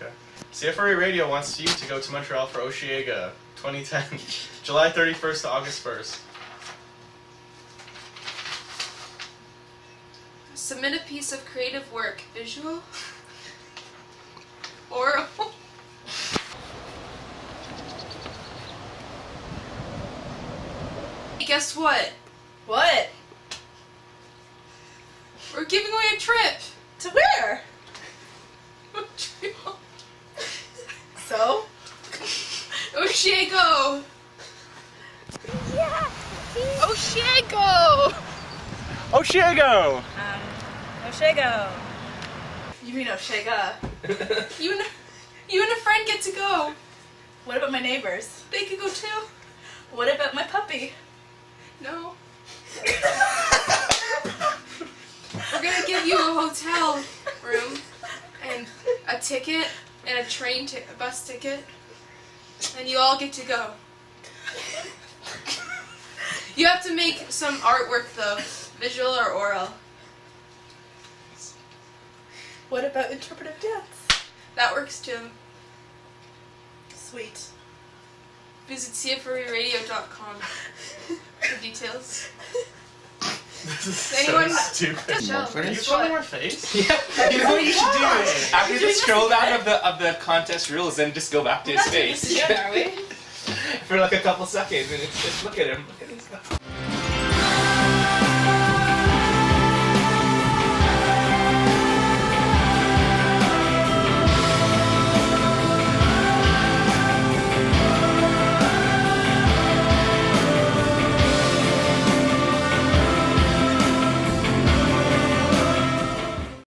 Okay. CFRE Radio wants you to go to Montreal for Osheaga 2010, July 31st to August 1st. Submit a piece of creative work, visual, aural. Hey, Guess what? What? We're giving away a trip. To where? Oshiego. Yeah. Oshiego. Oshiego! Um, Oshego. You mean Osheaga? You and you and a friend get to go. What about my neighbors? They could go too. What about my puppy? No. We're gonna give you a hotel room and a ticket and a train ti- bus ticket, and you all get to go. You have to make some artwork though, visual or aural. What about interpretive dance? That works too. Sweet. Visit cfreradio.com for details. This is Anyone- so stupid. Show. Are you showing our face? Yeah. You know what you should do? After Doing the scroll down of the of the contest rules, then just go back to his We're not doing face this again, are we? for like a couple seconds, and it's just look at him. Look